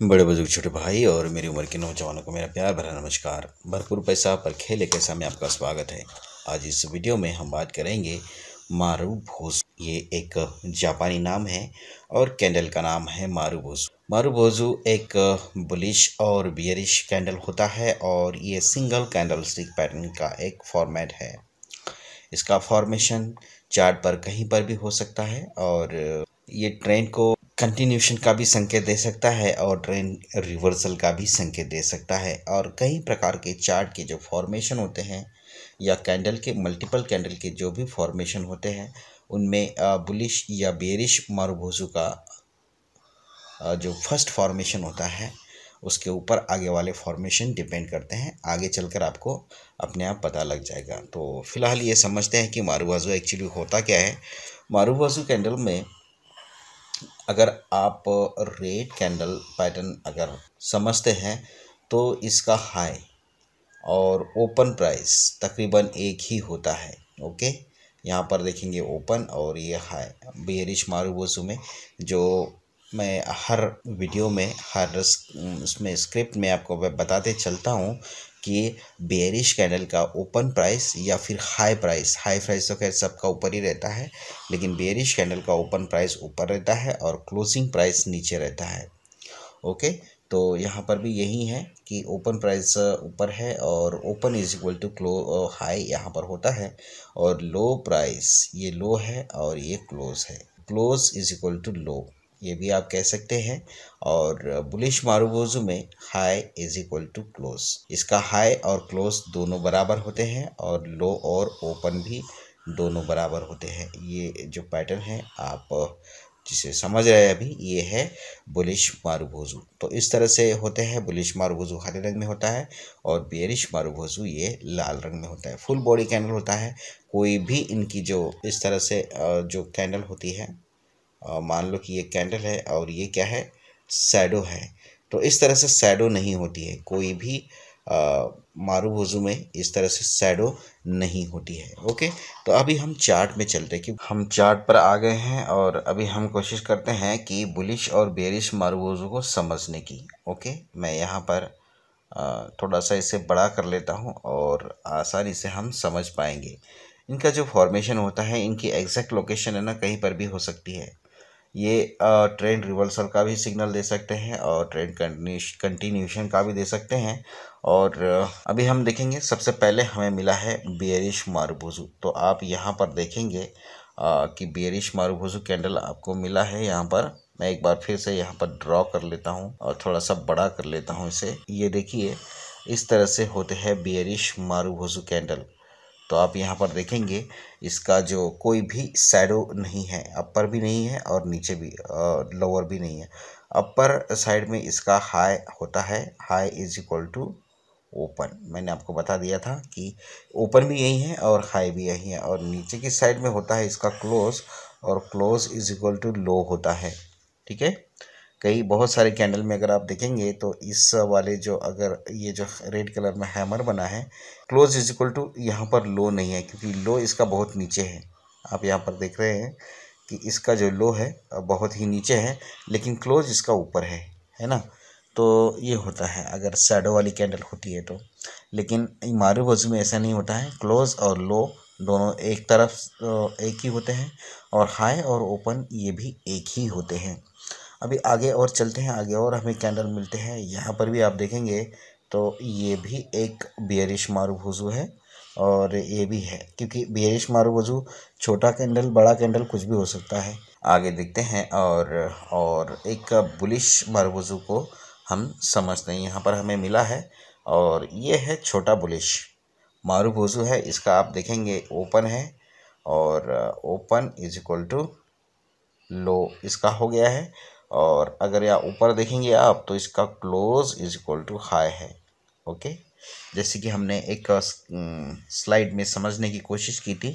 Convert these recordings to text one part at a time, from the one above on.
बड़े बुज़ुर्ग छोटे भाई और मेरी उम्र के नौजवानों को मेरा प्यार भरा नमस्कार। भरपूर पैसा पर खेल एक ऐसा में आपका स्वागत है। आज इस वीडियो में हम बात करेंगे मारू भोज ये एक जापानी नाम है और कैंडल का नाम है मारू भोजू मारू भोजू एक बुलिश और बियरिश कैंडल होता है और ये सिंगल कैंडल स्टिक पैटर्न का एक फॉर्मेट है। इसका फॉर्मेशन चार्ट पर कहीं पर भी हो सकता है और ये ट्रेंड को कंटिन्यूशन का भी संकेत दे सकता है और ट्रेन रिवर्सल का भी संकेत दे सकता है। और कई प्रकार के चार्ट के जो फॉर्मेशन होते हैं या कैंडल के मल्टीपल कैंडल के जो भी फॉर्मेशन होते हैं, उनमें बुलिश या बेरिश मारूभोजू का जो फ़र्स्ट फॉर्मेशन होता है, उसके ऊपर आगे वाले फॉर्मेशन डिपेंड करते हैं। आगे चलकर आपको अपने आप पता लग जाएगा। तो फ़िलहाल ये समझते हैं कि मारूबाजू एक्चुअली होता क्या है। मारूबाजू कैंडल में अगर आप रेड कैंडल पैटर्न अगर समझते हैं तो इसका हाई और ओपन प्राइस तकरीबन एक ही होता है, ओके? यहाँ पर देखेंगे ओपन और ये हाई। बेरिश मारूबोसू में जो मैं हर वीडियो में, हर उसमें स्क्रिप्ट में आपको बताते चलता हूँ कि बेरिश कैंडल का ओपन प्राइस या फिर हाई प्राइस हाई प्राइस तो खैर सबका ऊपर ही रहता है, लेकिन बेरिश कैंडल का ओपन प्राइस ऊपर रहता है और क्लोजिंग प्राइस नीचे रहता है। ओके तो यहाँ पर भी यही है कि ओपन प्राइस ऊपर है और open is equal to close high यहाँ पर होता है और लो प्राइस ये लो है और ये क्लोज है। Close is equal to low ये भी आप कह सकते हैं। और बुलिश मारूबोजू में high is equal to close इसका हाई और क्लोज दोनों बराबर होते हैं और लो और ओपन भी दोनों बराबर होते हैं। ये जो पैटर्न है, आप जिसे समझ रहे हैं अभी, ये है बुलिश मारूभोजू तो इस तरह से होते हैं बुलिश मारूभोजू हरे रंग में होता है और बेरिश मारूभोजू ये लाल रंग में होता है। फुल बॉडी कैंडल होता है। कोई भी इनकी जो इस तरह से जो कैंडल होती है मान लो कि ये कैंडल है और ये क्या है? सैडो है। तो इस तरह से सैडो नहीं होती है। कोई भी मारू वज़ू में इस तरह से सैडो नहीं होती है। ओके? तो अभी हम चार्ट में चलते कि हम चार्ट पर आ गए हैं और अभी हम कोशिश करते हैं कि बुलिश और बेरिश मारू वज़ू को समझने की। ओके? मैं यहाँ पर थोड़ा सा इसे बड़ा कर लेता हूँ और आसानी से हम समझ पाएँगे। इनका जो फॉर्मेशन होता है, इनकी एग्जैक्ट लोकेशन है ना, कहीं पर भी हो सकती है। ये ट्रेन रिवर्सल का भी सिग्नल दे सकते हैं और ट्रेन कंटिन्यूशन का भी दे सकते हैं। और अभी हम देखेंगे सबसे पहले हमें मिला है बेरिश मारूबुजू तो आप यहाँ पर देखेंगे आ, कि बेरिश मारूबुजू कैंडल आपको मिला है यहाँ पर। मैं एक बार फिर से यहाँ पर ड्रॉ कर लेता हूँ और थोड़ा सा बड़ा कर लेता हूँ इसे। ये देखिए इस तरह से होते हैं बेरिश मारूबुजू कैंडल तो आप यहाँ पर देखेंगे, इसका जो कोई भी सैडो नहीं है अपर भी नहीं है और नीचे भी लोअर भी नहीं है। अपर साइड में इसका हाई होता है high is equal to open मैंने आपको बता दिया था कि ओपन भी यही है और हाई भी यही है और नीचे की साइड में होता है इसका क्लोज और close is equal to low होता है। ठीक है? कई बहुत सारे कैंडल में अगर आप देखेंगे तो इस वाले जो अगर ये जो रेड कलर में हैमर बना है क्लोज इज़ इक्वल टू यहाँ पर लो नहीं है, क्योंकि लो इसका बहुत नीचे है। आप यहाँ पर देख रहे हैं कि इसका जो लो है, बहुत ही नीचे है, लेकिन क्लोज इसका ऊपर है है ना? तो ये होता है, अगर सैडो वाली कैंडल होती है तो। लेकिन मारू बाजू में ऐसा नहीं होता है क्लोज और लो दोनों एक तरफ़ एक ही होते हैं, और हाई और ओपन ये भी एक ही होते हैं। अभी आगे और चलते हैं, आगे और हमें कैंडल मिलते हैं। यहाँ पर भी आप देखेंगे तो ये भी एक बियरिश मारूभुजू है और ये भी है, क्योंकि बियरिश मारूभुजू छोटा कैंडल, बड़ा कैंडल कुछ भी हो सकता है। आगे देखते हैं और और एक बुलिश मारूभुजू को हम समझते हैं। यहाँ पर हमें मिला है और ये है छोटा बुलिश मारू मारूभुजू है। इसका आप देखेंगे, ओपन है और open is equal to low, इसका हो गया है। और अगर यहाँ ऊपर देखेंगे आप तो इसका close is equal to high है ओके जैसे कि हमने एक स्लाइड में समझने की कोशिश की थी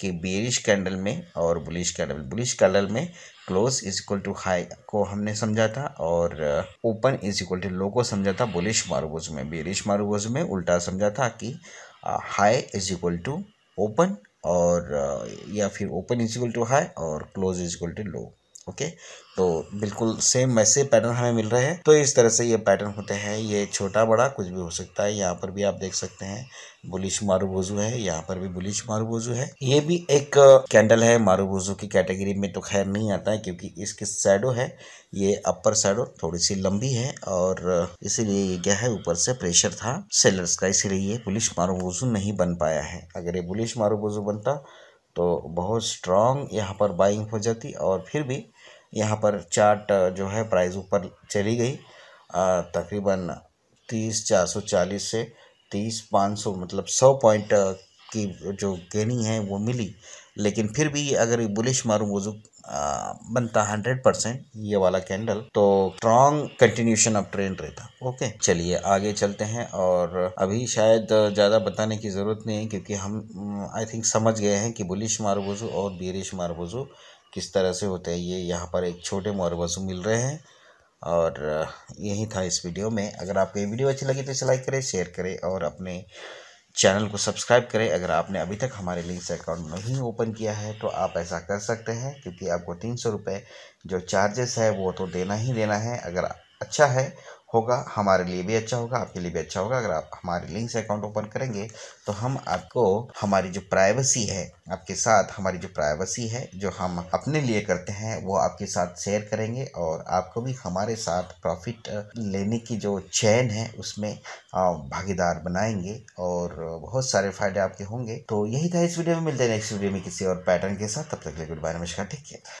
कि बेरिश कैंडल में और बुलिश कैंडल बुलिश कैंडल में close is equal to high को हमने समझा था और open is equal to low को समझा था बुलिश मारूबोज में बेरिश मारूबोज में उल्टा समझा था कि high is equal to open और या फिर open is equal to high और close is equal to low okay? तो बिल्कुल सेम वैसे पैटर्न हमें मिल रहे हैं। तो इस तरह से ये पैटर्न होते हैं। ये छोटा, बड़ा कुछ भी हो सकता है। यहाँ पर भी आप देख सकते हैं बुलिश मारूबोजू है। यहाँ पर भी बुलिश मारूबोजू है। ये भी एक कैंडल है मारूबोजू की कैटेगरी में तो खैर नहीं आता है क्योंकि इसकी सैडो है। ये अपर सैडो थोड़ी सी लंबी है और इसीलिए ये क्या है, ऊपर से प्रेशर था। सेलर्स का इसीलिए ये बुलिश मारूबोजू नहीं बन पाया है। अगर ये बुलिश मारूबोजू बनता तो बहुत स्ट्रांग यहाँ पर बाइंग हो जाती और फिर भी यहाँ पर चार्ट जो है प्राइस ऊपर चली गई। तकरीबन तीस चार सौ चालीस से तीस पाँच सौ मतलब सौ पॉइंट की जो गेनिंग है वो मिली। लेकिन फिर भी अगर बुलिश मारूँ बनता हंड्रेड परसेंट ये वाला कैंडल तो स्ट्रॉन्ग कंटिन्यूशन ऑफ़ ट्रेंड रहता। ओके चलिए आगे चलते हैं और अभी शायद ज़्यादा बताने की ज़रूरत नहीं है क्योंकि हम आई थिंक समझ गए हैं कि बुलिश मारबोजू और बीरिश मारबोजू किस तरह से होते हैं। ये यहाँ पर एक छोटे मारबोजू मिल रहे हैं और यही था इस वीडियो में। अगर आपको ये वीडियो अच्छी लगी तो इसे लाइक करें शेयर करें और अपने चैनल को सब्सक्राइब करें। अगर आपने अभी तक हमारे लिंक से अकाउंट नहीं ओपन किया है तो आप ऐसा कर सकते हैं, क्योंकि आपको तीन सौ रुपये जो चार्जेस है, वो तो देना ही देना है। अगर अच्छा है होगा, हमारे लिए भी अच्छा होगा, आपके लिए भी अच्छा होगा। अगर आप हमारे लिंक से अकाउंट ओपन करेंगे तो हम आपको हमारी जो प्राइवेसी है, आपके साथ हमारी जो प्राइवेसी है, जो हम अपने लिए करते हैं, वो आपके साथ शेयर करेंगे और आपको भी हमारे साथ प्रॉफिट लेने की जो चैन है, उसमें भागीदार बनाएँगे और बहुत सारे फ़ायदे आपके होंगे। तो यही था इस वीडियो में। मिलते हैं नेक्स्ट वीडियो में किसी और पैटर्न के साथ। तब तक के लिए गुड बाय नमस्कार ठीक है